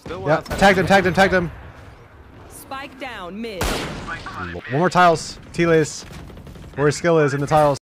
Still tag Yep. tag Tagged him, tagged him, tagged him. Spike down mid. One more tiles. T-lays. Where his skill is in the tiles.